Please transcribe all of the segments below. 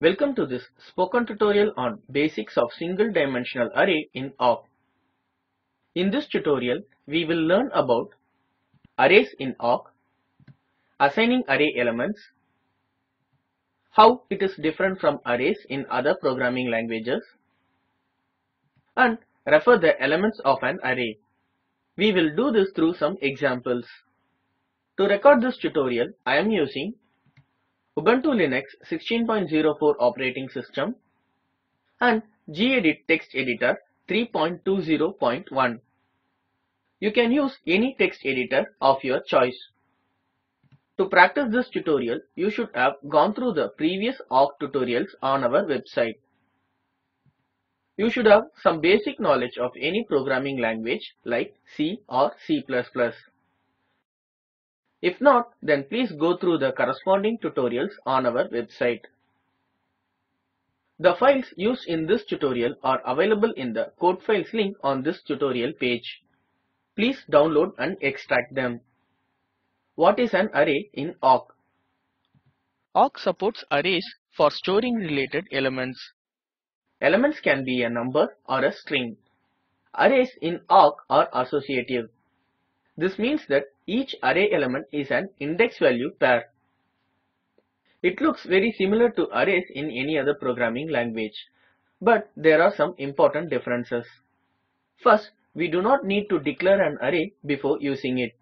Welcome to this spoken tutorial on basics of single dimensional array in awk. In this tutorial, we will learn about arrays in awk, assigning array elements, how it is different from arrays in other programming languages, and refer the elements of an array. We will do this through some examples. To record this tutorial, I am using Ubuntu Linux 16.04 operating system and gedit text editor 3.20.1. You can use any text editor of your choice. To practice this tutorial, you should have gone through the previous awk tutorials on our website. You should have some basic knowledge of any programming language like C or C++. If not, then please go through the corresponding tutorials on our website. The files used in this tutorial are available in the code files link on this tutorial page. Please download and extract them. What is an array in awk? Awk supports arrays for storing related elements. Elements can be a number or a string. Arrays in awk are associative. This means that each array element is an index value pair. It looks very similar to arrays in any other programming language, but there are some important differences. First, we do not need to declare an array before using it.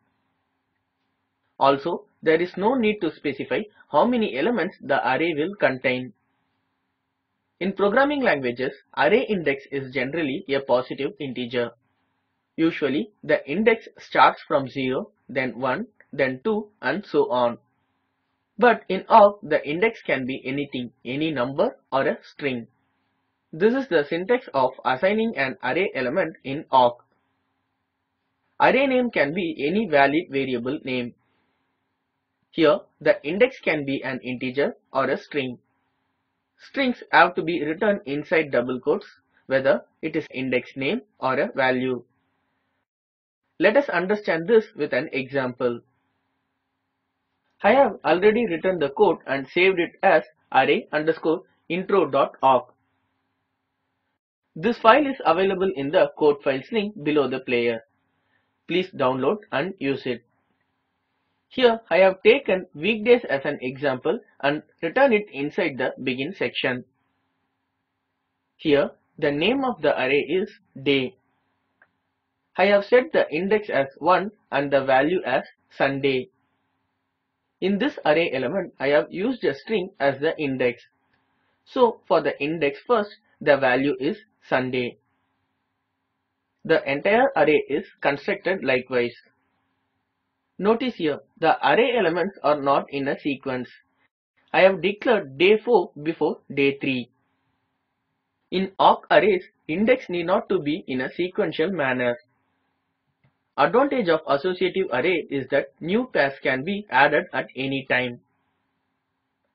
Also, there is no need to specify how many elements the array will contain. In programming languages, array index is generally a positive integer. Usually, the index starts from 0, then 1, then 2 and so on. But in awk, the index can be anything, any number or a string. This is the syntax of assigning an array element in awk. Array name can be any valid variable name. Here, the index can be an integer or a string. Strings have to be written inside double quotes, whether it is index name or a value. Let us understand this with an example. I have already written the code and saved it as array underscore intro.awk. This file is available in the code files link below the player. Please download and use it. Here I have taken weekdays as an example and written it inside the begin section. Here the name of the array is day. I have set the index as 1 and the value as Sunday. In this array element, I have used a string as the index. So for the index first, the value is Sunday. The entire array is constructed likewise. Notice here, the array elements are not in a sequence. I have declared day 4 before day 3. In awk arrays, index need not to be in a sequential manner. Advantage of associative array is that new pairs can be added at any time.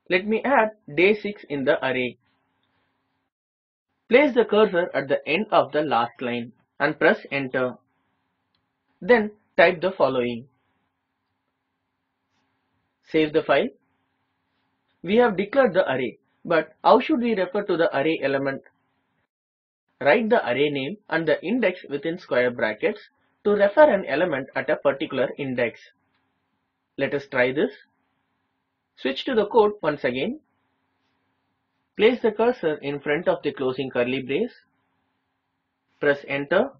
Let me add day 6 in the array. Place the cursor at the end of the last line and press enter. Then type the following. Save the file. We have declared the array, but how should we refer to the array element? Write the array name and the index within square brackets to refer an element at a particular index. Let us try this. Switch to the code once again. Place the cursor in front of the closing curly brace. Press enter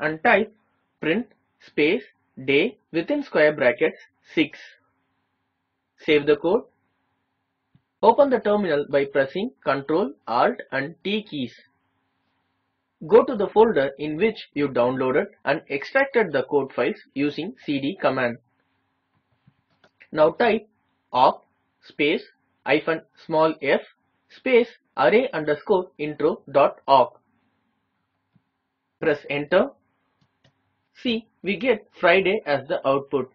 and type print space day within square brackets 6. Save the code. Open the terminal by pressing Ctrl, Alt and T keys. Go to the folder in which you downloaded and extracted the code files using cd command. Now type awk space hyphen small f space array underscore intro dot awk. Press enter. See, we get Friday as the output.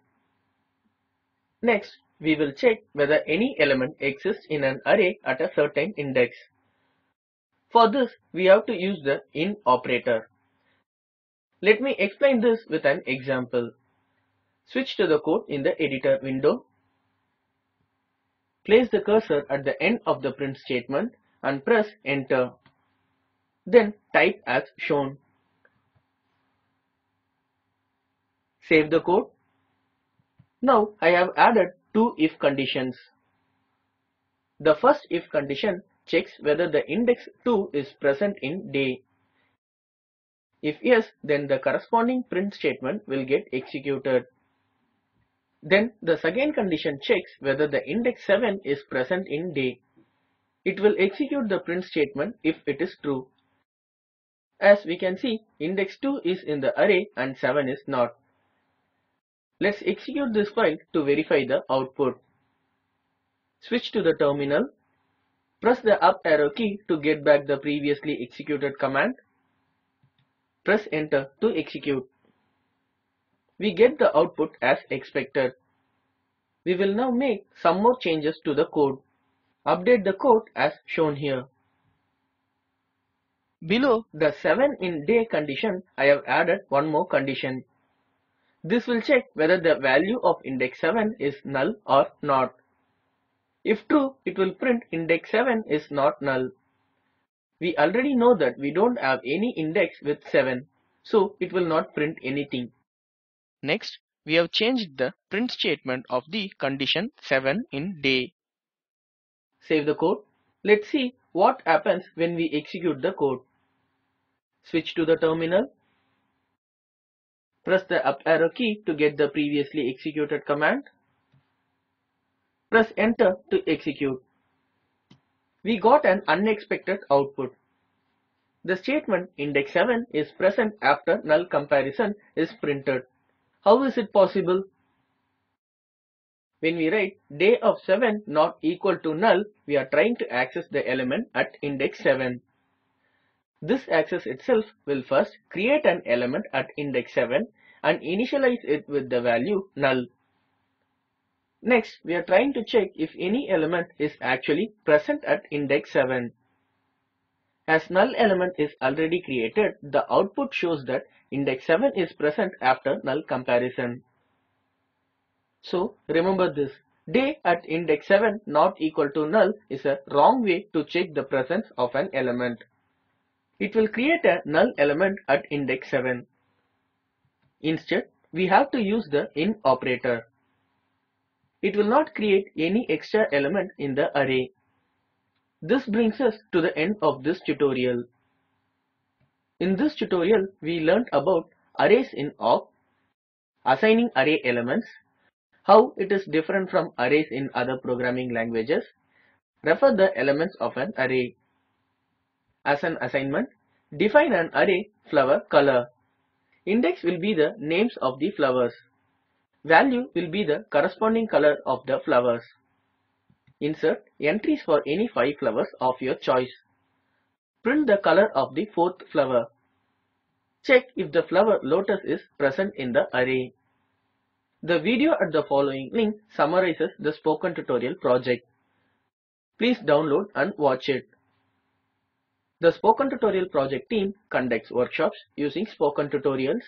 Next, we will check whether any element exists in an array at a certain index. For this, we have to use the in operator. Let me explain this with an example. Switch to the code in the editor window. Place the cursor at the end of the print statement and press enter. Then type as shown. Save the code. Now I have added two if conditions. The first if condition checks whether the index 2 is present in day. If yes, then the corresponding print statement will get executed. Then the second condition checks whether the index 7 is present in day. It will execute the print statement if it is true. As we can see, index 2 is in the array and 7 is not. Let's execute this file to verify the output. Switch to the terminal. Press the up arrow key to get back the previously executed command. Press enter to execute. We get the output as expected. We will now make some more changes to the code. Update the code as shown here. Below the 7 in day condition, I have added one more condition. This will check whether the value of index 7 is null or not. If true, it will print index 7 is not null. We already know that we don't have any index with 7, so it will not print anything. Next, we have changed the print statement of the condition 7 in day. Save the code. Let's see what happens when we execute the code. Switch to the terminal. Press the up arrow key to get the previously executed command. Press enter to execute. We got an unexpected output. The statement index 7 is present after null comparison is printed. How is it possible? When we write day of 7 not equal to null, we are trying to access the element at index 7. This access itself will first create an element at index 7 and initialize it with the value null. Next, we are trying to check if any element is actually present at index 7. As null element is already created, the output shows that index 7 is present after null comparison. So remember this, day at index 7 not equal to null is a wrong way to check the presence of an element. It will create a null element at index 7. Instead, we have to use the in operator. It will not create any extra element in the array. This brings us to the end of this tutorial. In this tutorial, we learnt about arrays in awk, assigning array elements, how it is different from arrays in other programming languages, refer the elements of an array. As an assignment, define an array flower color. Index will be the names of the flowers. Value will be the corresponding color of the flowers. Insert entries for any 5 flowers of your choice. Print the color of the fourth flower. Check if the flower lotus is present in the array. The video at the following link summarizes the spoken tutorial project. Please download and watch it. The Spoken Tutorial project team conducts workshops using spoken tutorials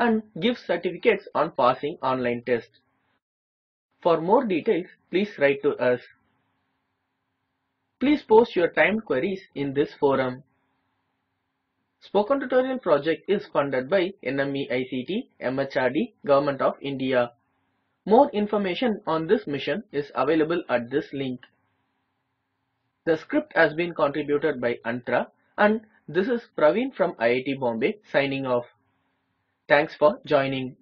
and gives certificates on passing online tests. For more details, please write to us. Please post your timed queries in this forum. Spoken Tutorial project is funded by NMEICT, MHRD, Government of India. More information on this mission is available at this link. The script has been contributed by Antra and this is Praveen from IIT Bombay signing off. Thanks for joining.